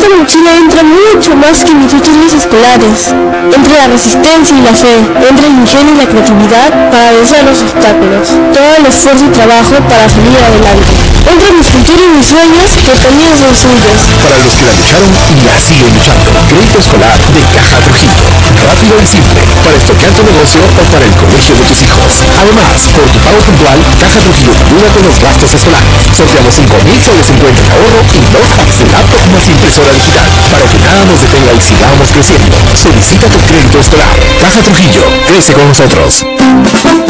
meta mochila entra mucho más que mis útiles escolares. Entra la resistencia y la fe, entra el ingenio y la creatividad para vencer los obstáculos, todo el esfuerzo y trabajo para salir adelante. Entra mi futuro y mis sueños que también son suyos. Para los que la lucharon y la siguen luchando. Crédito escolar de Caja Trujillo. Rápido y simple. Para estoquear tu negocio o para el colegio de tus hijos. Además, por tu pago puntual, Caja Trujillo ayuda con los gastos escolares. Sorteamos 5 mil soles en cuenta de ahorro y impresora digital. Para que nada nos detenga y sigamos creciendo. Solicita tu crédito escolar. Caja Trujillo. Crece con nosotros.